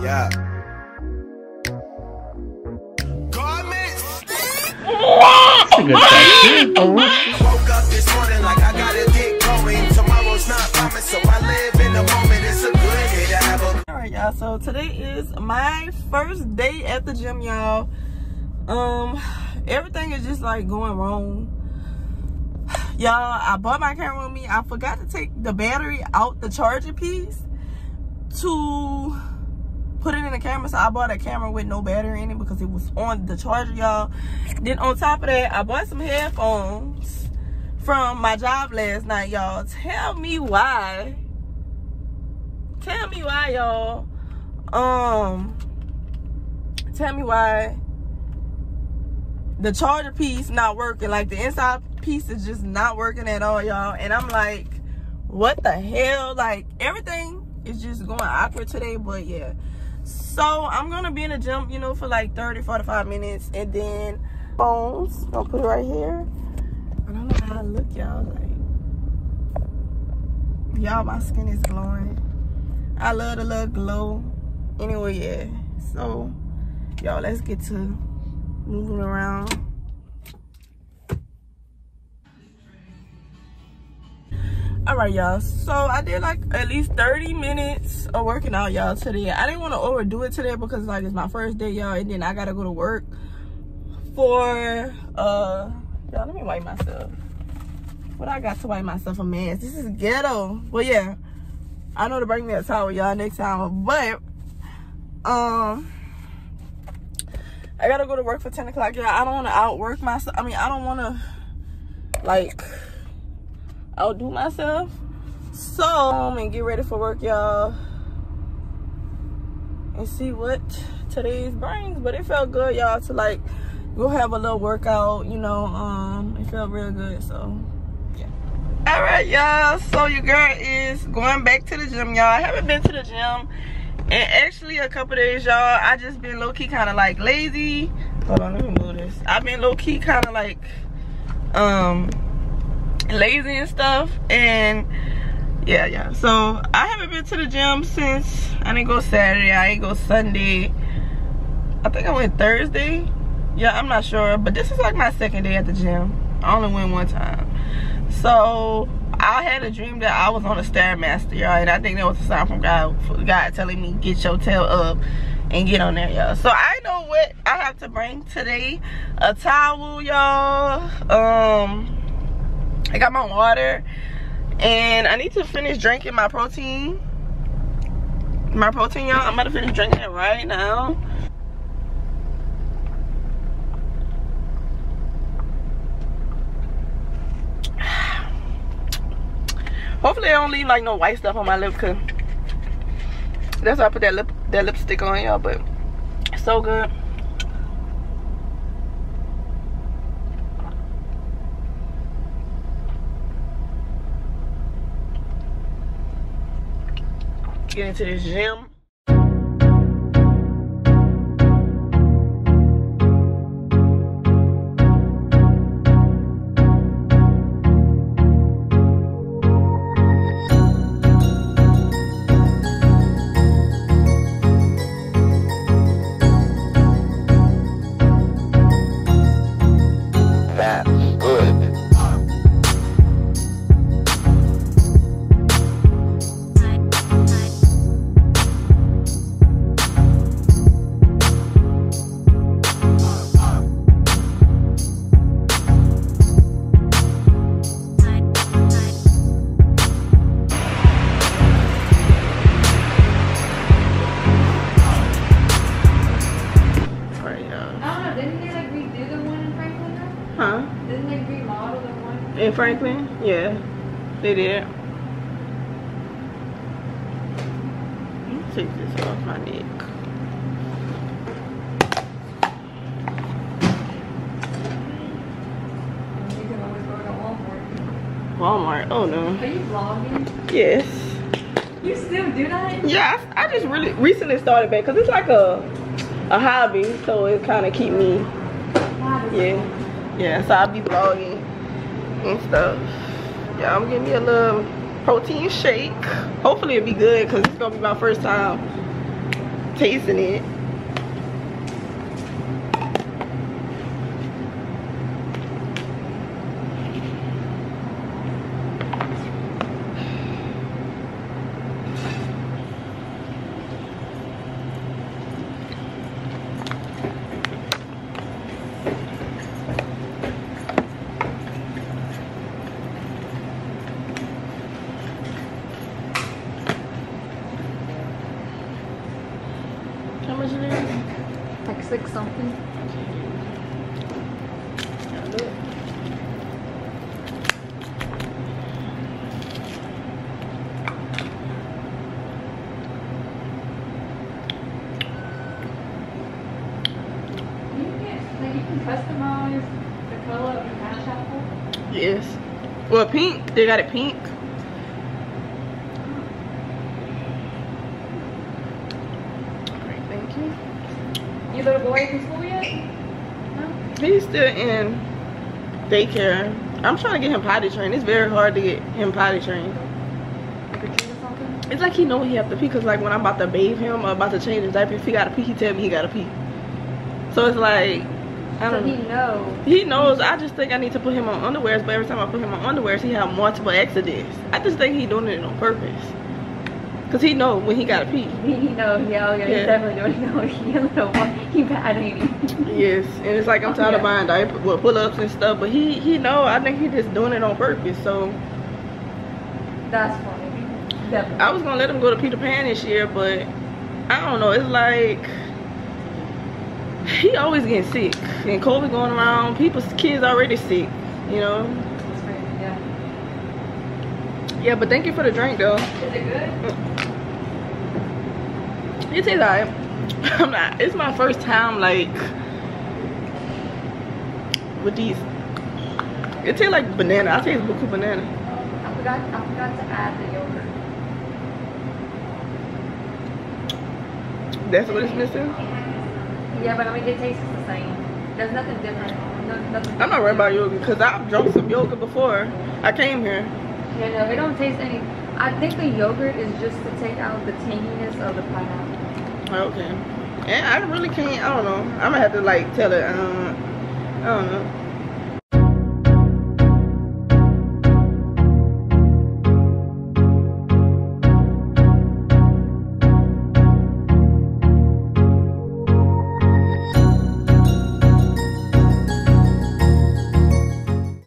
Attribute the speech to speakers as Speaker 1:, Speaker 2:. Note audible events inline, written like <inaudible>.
Speaker 1: Yeah.
Speaker 2: That's a good.
Speaker 1: Woke up this morning like I gotta get going. Tomorrow's not promised, so I live in the moment. It's a good day to have a
Speaker 3: all right y'all so today is my first day at the gym y'all um everything is just like going wrong <sighs> y'all i bought my camera with me i forgot to take the battery out the charger piece to put it in the camera so i bought a camera with no battery in it because it was on the charger y'all. Then on top of that i bought some headphones from my job last night y'all. Tell me why. Tell me why y'all. Um tell me why the charger piece not working. Like the inside piece is just not working at all y'all. And i'm like what the hell? Like everything is just going awkward today but yeah so i'm gonna be in the gym you know for like 30 45 minutes and then phones i'll put it right here i don't know how i look y'all like y'all my skin is glowing I love the little glow. Anyway, yeah. So, y'all, let's get to moving around. All right, y'all. So, I did like at least 30 minutes of working out, y'all, today. I didn't want to overdo it today because, like, it's my first day, y'all, and then I got to go to work for, uh, y'all, let me wipe myself. What I got to wipe myself a mess. This is ghetto. Well, yeah. I know to bring a towel, y'all, next time. But, um, I gotta go to work for 10 o'clock, y'all. I don't want to outwork myself. I mean, I don't want to, like, outdo myself. So, um, and get ready for work, y'all. And see what today's brings. But it felt good, y'all, to, like, go have a little workout, you know. Um, it felt real good, so yeah. all right y'all so your girl is going back to the gym y'all i haven't been to the gym in actually a couple days y'all i just been low-key kind of like lazy hold on let me move this i've been low-key kind of like um lazy and stuff. And yeah yeah. So i haven't been to the gym since i didn't go saturday i didn't go sunday. I think i went thursday. Yeah i'm not sure but this is like my second day at the gym. I only went one time. So I had a dream that I was on a Stairmaster, y'all, and I think that was a sign from God, God telling me get your tail up and get on there, y'all. So I know what I have to bring today: a towel, y'all. Um, I got my water, and I need to finish drinking my protein. My protein, y'all. I'm about to finish drinking it right now. <sighs> Hopefully I don't leave like no white stuff on my lip cause that's why I put that lip that lipstick on y'all, but so good. Get into this gym. Franklin? Yeah, they did. Let me take this off my neck. Walmart. Oh no.
Speaker 4: Are you vlogging?
Speaker 3: Yes.
Speaker 4: You still do that?
Speaker 3: Yeah, I, I just really recently started back because it's like a a hobby, so it kind of keep me. Yeah, yeah. So I'll be vlogging and stuff. Yeah, I'm getting me a little protein shake. Hopefully it'll be good because it's gonna be my first time tasting it. How much it is?
Speaker 4: Like six something. You can, like, you can customize the color of your mash apple.
Speaker 3: Yes. Well, pink. They got it pink. Alright, thank you.
Speaker 4: You little boy from school yet? No?
Speaker 3: He's still in daycare. I'm trying to get him potty trained. It's very hard to get him potty trained.
Speaker 4: Like a treat or something?
Speaker 3: It's like he know he have to pee because like when I'm about to bathe him or about to change his diaper, if he gotta pee, he tell me he gotta pee. So it's like I don't
Speaker 4: he
Speaker 3: know.
Speaker 4: knows.
Speaker 3: He knows. I just think I need to put him on underwears, but every time I put him on underwears, he have multiple accidents. I just think he doing it on purpose. Cause he know when he gotta pee.
Speaker 4: He, he knows, yeah, oh, yeah,
Speaker 3: Yeah.
Speaker 4: he's definitely doing. No, <laughs> he a little. He bad, ain't he?
Speaker 3: Yes, and it's like I'm tired of
Speaker 4: Yeah.
Speaker 3: buying diaper, well, pull-ups and stuff. But he he know. I think he just doing it on purpose. So
Speaker 4: That's funny. Definitely.
Speaker 3: I was gonna let him go to Peter Pan this year, but I don't know. It's like he always getting sick, and COVID going around. People's kids already sick. You know.
Speaker 4: Crazy, yeah.
Speaker 3: Yeah, but thank you for the drink though.
Speaker 4: Is it good? Mm.
Speaker 3: It tastes alright. <laughs> I'm not. It's my first time like with these. It tastes like banana. I taste buku banana.
Speaker 4: I forgot. I forgot to add the yogurt.
Speaker 3: That's what it's missing.
Speaker 4: Yeah, but I mean, it tastes the same. There's nothing different. No, nothing
Speaker 3: I'm not worried about yogurt because I've drunk some yogurt before. I came here.
Speaker 4: Yeah, no, it don't taste any. I think the yogurt is just to take out the tanginess of the pineapple.
Speaker 3: Okay. And I really can't. I don't know. I'm gonna have to like tell it. Um, I don't know.